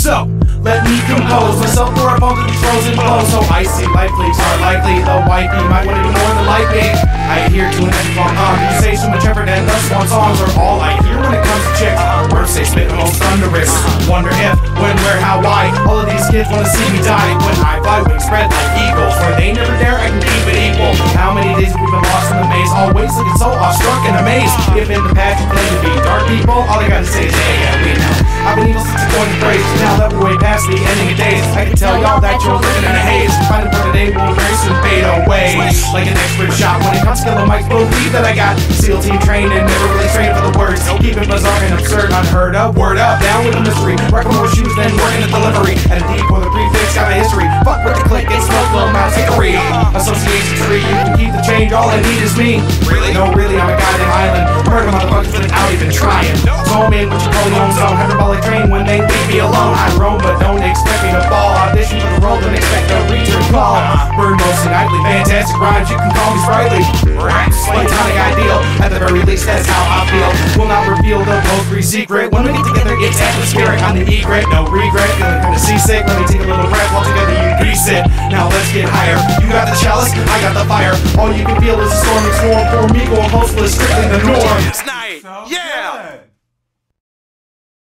let me compose myself for a moment of frozen blows. So icy life leaks are likely. The white bee might want to be more than light me. I adhere to an long much whichever than the swan songs are all I hear when it comes to chicks. Uh-huh. Words they spit the most thunderous. Uh-huh. Wonder if, when, where, how, why. All of these kids wanna see me die. When I fly, wings spread like eagles. Where they never dare, I can keep it equal. How many days have we been lost in the maze? Always looking so awestruck and amazed. If in the past you claim to be dark people, all I gotta say is, hey, yeah, we know. I've been evil since the point of praise. Now past the ending of days, I can tell y'all that you're living in a haze. Finding for today will very soon fade away. Like an expert shot when it comes to killing mics, believe that I got SEAL team trained and never really trained for the words. Keep it bizarre and absurd, unheard of. Word up, down with the mystery. Rockin' more shoes than working the delivery. And a deep for the prefix, got a history. Fuck with the click and smoke, little mouse hickory. Association tree, you can keep the change, all I need is me. Really? No, really, I'm a goddamn island. Murder motherfuckers without even trying. In with your zone, hyperbolic train when they leave me alone. I roam, but don't expect me to fall. Audition for the role, don't expect a return call. Burn most nightly, fantastic rhymes, you can call me sprightly. Raps, platonic ideal, at the very least, that's how I feel. Will not reveal the post secret. When we get together, it's atmospheric. I'm the egret, no regret. Feeling kinda seasick. Let me take a little breath while together you piece it. Now let's get higher. You got the chalice, I got the fire. All you can feel is a storming swarm for me, going hopeless, strictly the norm.